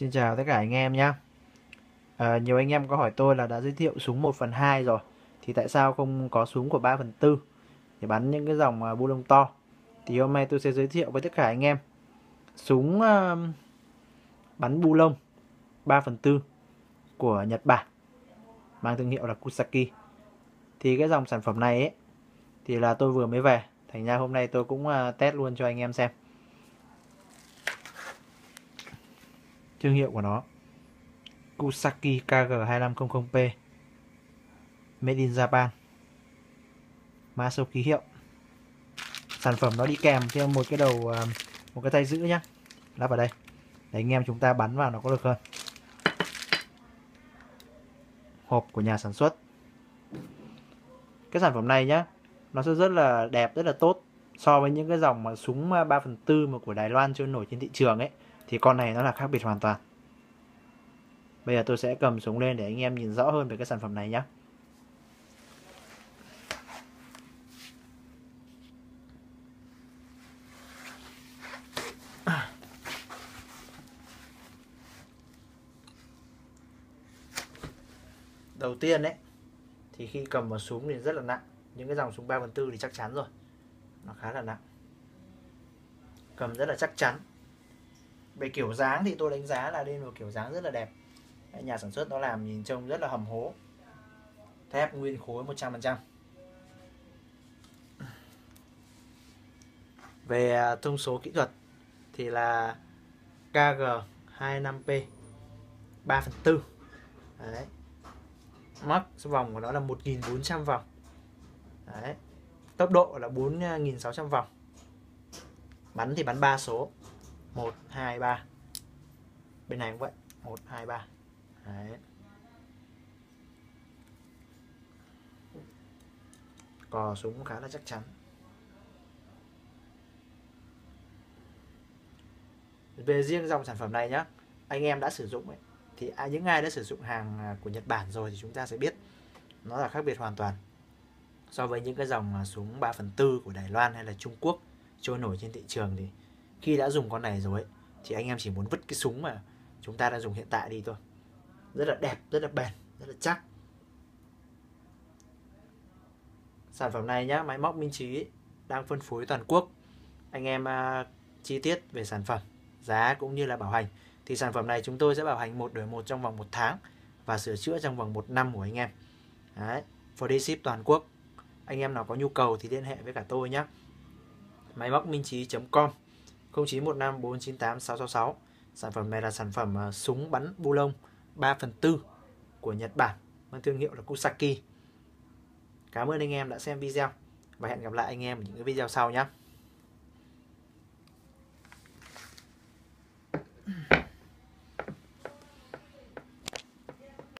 Xin chào tất cả anh em nhé à, ờ, Nhiều anh em có hỏi tôi là đã giới thiệu súng 1 phần 2 rồi Thì tại sao không có súng của 3 phần 4 Để bắn những cái dòng uh, bu lông to? Thì hôm nay tôi sẽ giới thiệu với tất cả anh em Súng uh, bắn bu lông 3 phần 4 của Nhật Bản Mang thương hiệu là Kusaki. Thì cái dòng sản phẩm này ấy Thì là tôi vừa mới về Thành ra hôm nay tôi cũng uh, test luôn cho anh em xem. Thương hiệu của nó. Kusaki KG2500P Made in Japan. Mã số ký hiệu. Sản phẩm nó đi kèm theo một cái đầu à, một cái tay giữ nhá. Lắp vào đây. Để anh em chúng ta bắn vào nó có được hơn hộp của nhà sản xuất. Cái sản phẩm này nhá, nó sẽ rất là đẹp, rất là tốt so với những cái dòng mà súng 3 phần tư mà của Đài Loan chưa nổi trên thị trường ấy thì con này nó là khác biệt hoàn toàn. Bây giờ tôi sẽ cầm súng lên để anh em nhìn rõ hơn về cái sản phẩm này nhé đầu tiên đấy thì khi cầm vào súng thì rất là nặng. Những cái dòng súng 3 phần 4 thì chắc chắn rồi. Nó khá là nặng. Cầm rất là chắc chắn về kiểu dáng thì tôi đánh giá là lên một kiểu dáng rất là đẹp. Nhà sản xuất nó làm nhìn trông rất là hầm hố. Thép nguyên khối 100% về à, thông số kỹ thuật thì là KG25P 3 phần 4 Đấy. Mắc vòng của nó là 1.400 vòng. Đấy. Tốc độ là 4.600 vòng. Bắn thì bắn 3 số. 1, 2, 3 Bên này cũng vậy. 1, 2, 3 Đấy. Cò súng khá là chắc chắn. Về riêng dòng sản phẩm này nhá Anh em đã sử dụng ấy Thì những ai đã sử dụng hàng à, của Nhật Bản rồi Thì chúng ta sẽ biết Nó là khác biệt hoàn toàn So với những cái dòng à, súng 3 phần 4 của Đài Loan hay là Trung Quốc Trôi nổi trên thị trường thì khi đã dùng con này rồi ấy, thì anh em chỉ muốn vứt cái súng mà chúng ta đang dùng hiện tại đi thôi. Rất là đẹp rất là bền rất là chắc. Sản phẩm này nhá máy móc minh trí đang phân phối toàn quốc. Anh em uh, chi tiết về sản phẩm giá cũng như là bảo hành. Thì sản phẩm này chúng tôi sẽ bảo hành một đổi một trong vòng một tháng và sửa chữa trong vòng một năm của anh em. Đấy, for day ship toàn quốc. Anh em nào có nhu cầu thì liên hệ với cả tôi nhé máy móc minh trí.com 0915 498 666 Sản phẩm này là sản phẩm à, súng bắn bu lông 3 phần 4 của Nhật Bản, mang thương hiệu là Kusaki. Cảm ơn anh em đã xem video và hẹn gặp lại anh em ở những cái video sau nhé